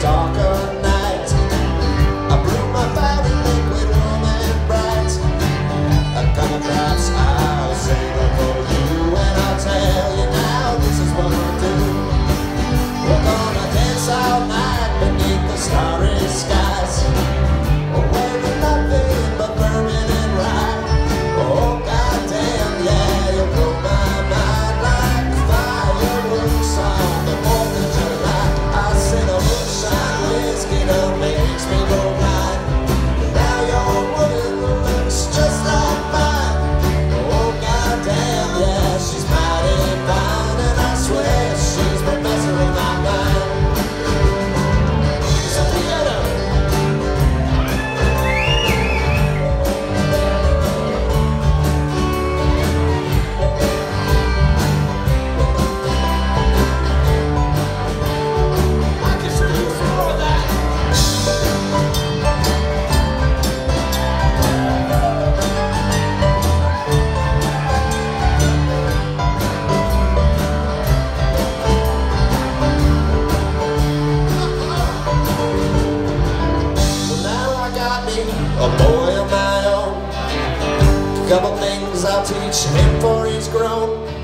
darker boy of my own. Couple things I'll teach him for he's grown.